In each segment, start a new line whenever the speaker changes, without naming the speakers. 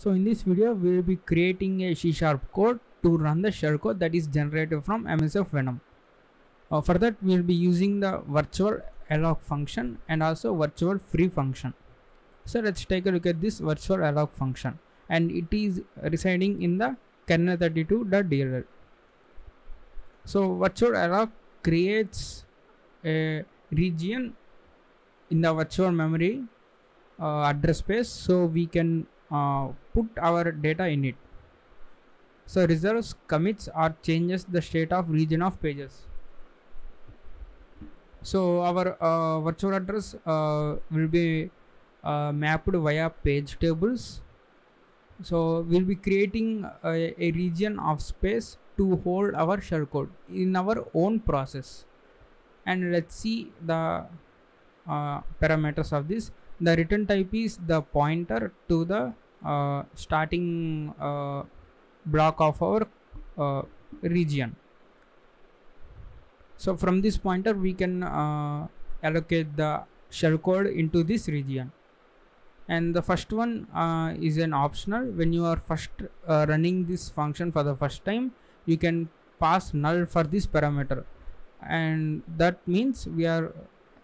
So in this video we will be creating a C sharp code to run the shell code that is generated from MSF Venom. Uh, for that we will be using the virtual alloc function and also virtual free function. So let's take a look at this virtual alloc function and it is residing in the kernel32.dll. So virtual alloc creates a region in the virtual memory uh, address space so we can uh, put our data in it. So reserves, commits or changes the state of region of pages. So our uh, virtual address uh, will be uh, mapped via page tables. So we'll be creating a, a region of space to hold our shellcode in our own process. And let's see the uh, parameters of this. The return type is the pointer to the uh, starting uh, block of our uh, region. So from this pointer we can uh, allocate the shellcode into this region. And the first one uh, is an optional. When you are first uh, running this function for the first time, you can pass null for this parameter. And that means we are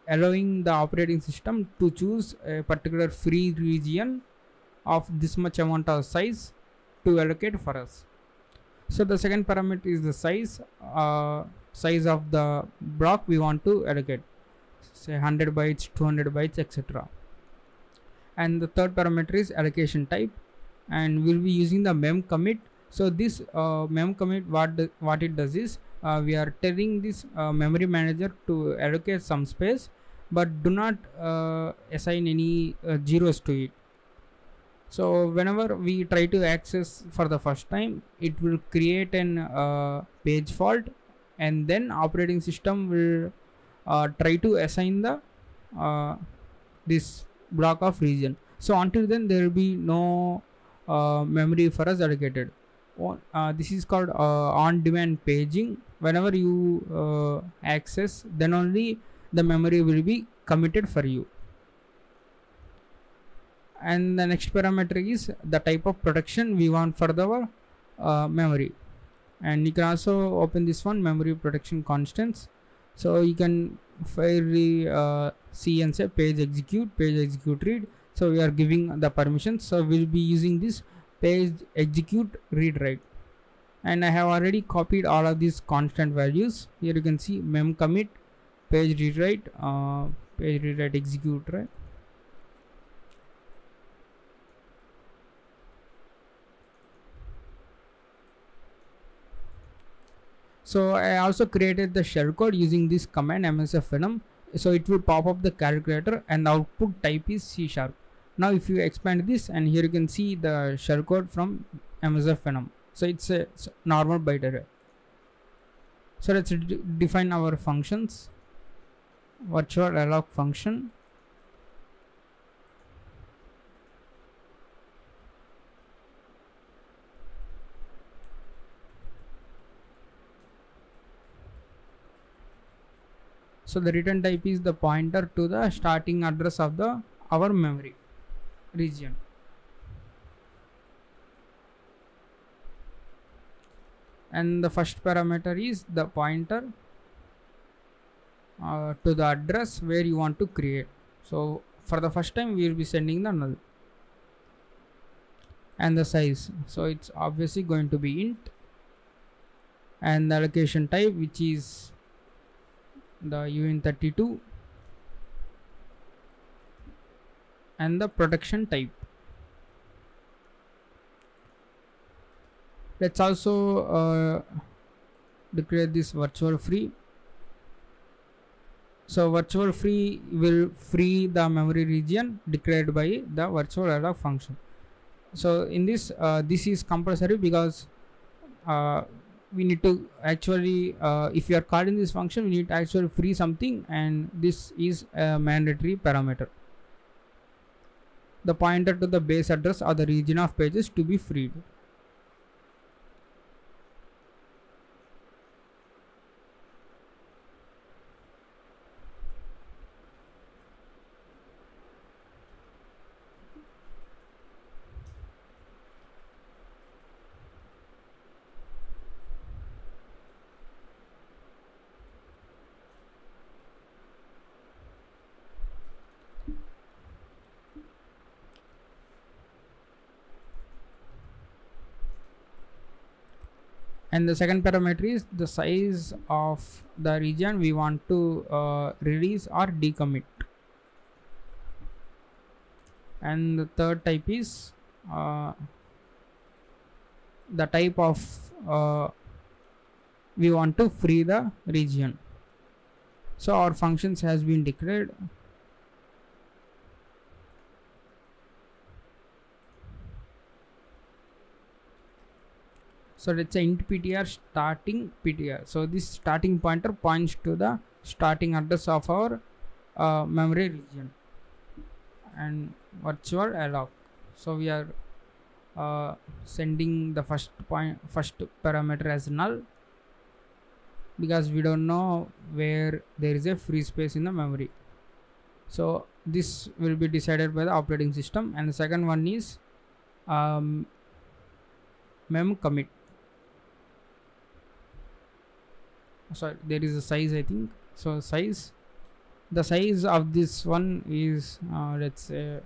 allowing the operating system to choose a particular free region of this much amount of size to allocate for us. So the second parameter is the size. Uh, size of the block we want to allocate say 100 bytes 200 bytes etc and the third parameter is allocation type and we'll be using the mem commit so this uh, mem commit what what it does is uh, we are telling this uh, memory manager to allocate some space but do not uh, assign any uh, zeros to it. So whenever we try to access for the first time it will create an uh, page fault and then operating system will uh, try to assign the uh, this block of region. So until then there will be no uh, memory for us allocated. Uh, this is called uh, on demand paging. Whenever you uh, access then only the memory will be committed for you. And the next parameter is the type of protection we want for the memory. And you can also open this one memory protection constants. So you can fairly uh, see and say page execute page execute read. So we are giving the permission. So we'll be using this page execute read write and I have already copied all of these constant values. Here you can see mem commit page rewrite write uh, page read write execute right? So I also created the shellcode using this command msf venom. So it will pop up the calculator and the output type is C sharp. Now if you expand this and here you can see the shellcode from msf venom. So it's a normal byte array. So let's define our functions virtual alloc function? So the return type is the pointer to the starting address of the our memory region. And the first parameter is the pointer uh, to the address where you want to create. So for the first time we will be sending the null and the size. So it's obviously going to be int and the allocation type which is the uint32 and the protection type. Let's also uh, declare this virtual free so virtual free will free the memory region declared by the virtual alloc function. So in this uh, this is compulsory because uh, we need to actually uh, if you are calling this function we need to actually free something and this is a mandatory parameter. The pointer to the base address or the region of pages to be freed and the second parameter is the size of the region we want to uh, release or decommit. And the third type is uh, the type of uh, we want to free the region. So our functions has been declared so let's say int ptr starting ptr so this starting pointer points to the starting address of our uh, memory region and virtual alloc so we are uh, sending the first point first parameter as null because we don't know where there is a free space in the memory. So this will be decided by the operating system and the second one is um, mem commit sorry there is a size i think. So size the size of this one is uh, let's say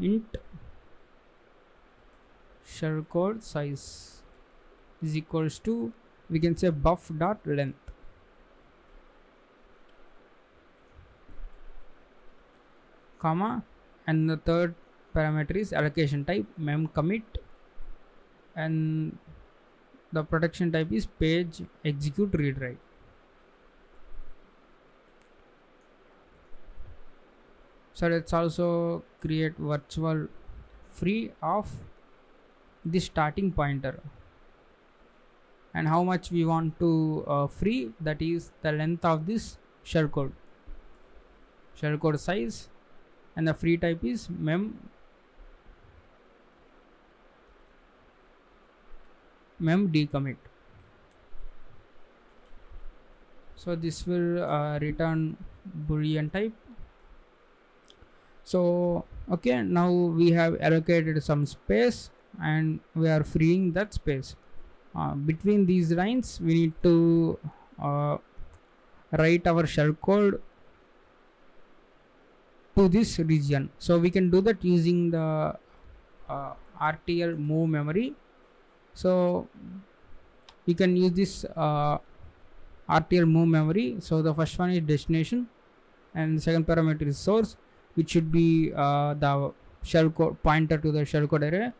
int shellcode size is equals to we can say buff dot length. Comma and the third parameter is allocation type mem commit and the protection type is page execute read write so let's also create virtual free of the starting pointer. And how much we want to uh, free that is the length of this shellcode shellcode size and the free type is mem mem decommit. So this will uh, return boolean type. So okay now we have allocated some space and we are freeing that space. Uh, between these lines we need to uh, write our shellcode to this region. So we can do that using the uh, rtl move memory so you can use this uh, RTL move memory. So the first one is destination and second parameter is source which should be uh, the shellcode pointer to the shellcode array.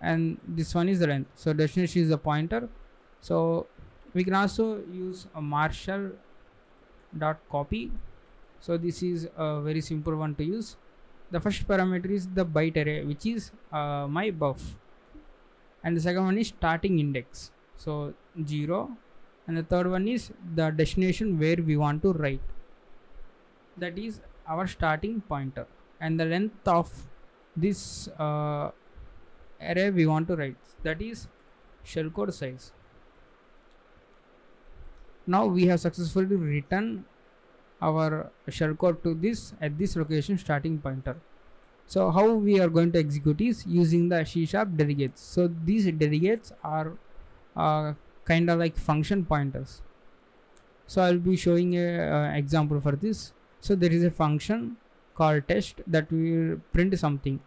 And this one is the length. So destination is the pointer. So we can also use a marshal dot copy. So this is a very simple one to use. The first parameter is the byte array which is uh, my buff and the second one is starting index. So 0 and the third one is the destination where we want to write. That is our starting pointer. And the length of this uh, array we want to write. That is shellcode size. Now we have successfully written our shellcode to this at this location starting pointer so how we are going to execute is using the C sharp delegates. So these delegates are uh, kind of like function pointers. So I'll be showing a uh, example for this. So there is a function called test that will print something.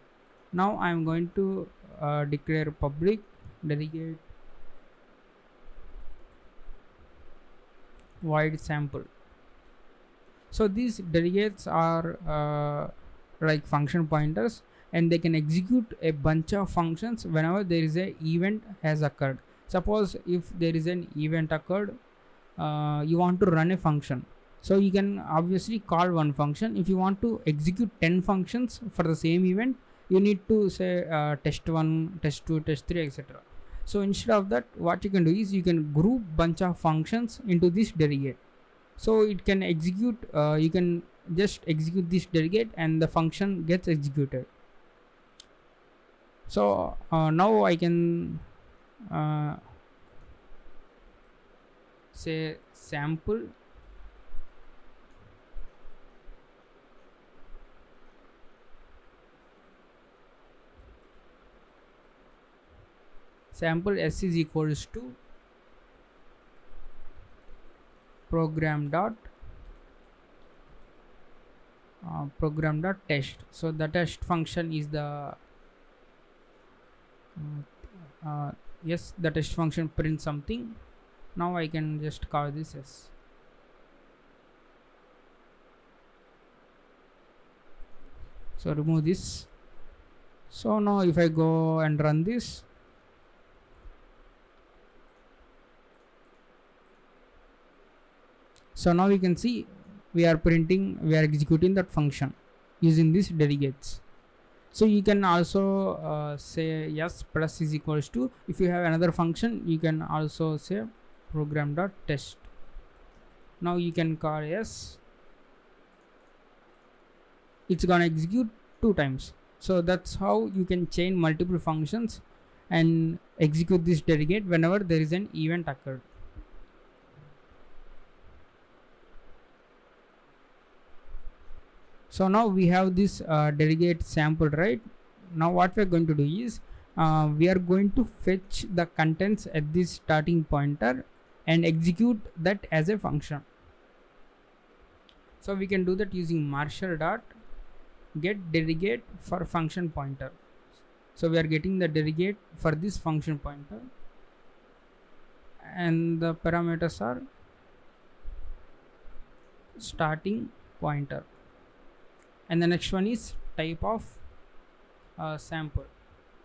Now I'm going to uh, declare public delegate void sample. So these delegates are uh, like function pointers and they can execute a bunch of functions whenever there is a event has occurred. Suppose if there is an event occurred uh, you want to run a function. So you can obviously call one function. If you want to execute 10 functions for the same event you need to say uh, test 1 test 2 test 3 etc so instead of that what you can do is you can group bunch of functions into this delegate. So it can execute uh, you can just execute this delegate and the function gets executed. So uh, now I can uh, say sample. Sample s is equals to program dot uh, program dot test. So the test function is the uh, uh, yes the test function prints something. Now I can just call this as so remove this. So now if I go and run this so now we can see we are printing we are executing that function using these delegates. So you can also uh, say yes plus is equals to if you have another function you can also say program dot test. Now you can call yes. It's gonna execute two times. So that's how you can chain multiple functions and execute this delegate whenever there is an event occurred so now we have this uh, delegate sample right? Now what we're going to do is uh, we are going to fetch the contents at this starting pointer and execute that as a function. So we can do that using marshal dot get delegate for function pointer. So we are getting the delegate for this function pointer. And the parameters are starting pointer and the next one is type of uh, sample.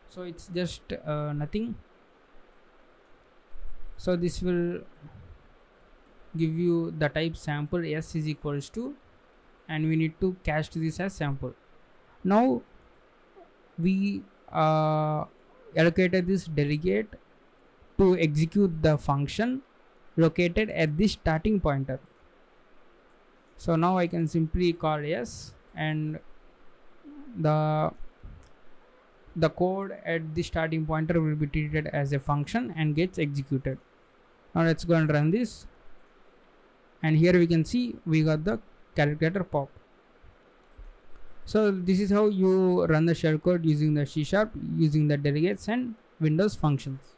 So it's just uh, nothing. So this will give you the type sample s is equals to and we need to cast this as sample. Now we uh, allocated this delegate to execute the function located at this starting pointer. So now I can simply call yes and the the code at the starting pointer will be treated as a function and gets executed. Now let's go and run this. And here we can see we got the calculator pop. So this is how you run the shellcode using the C sharp using the delegates and Windows functions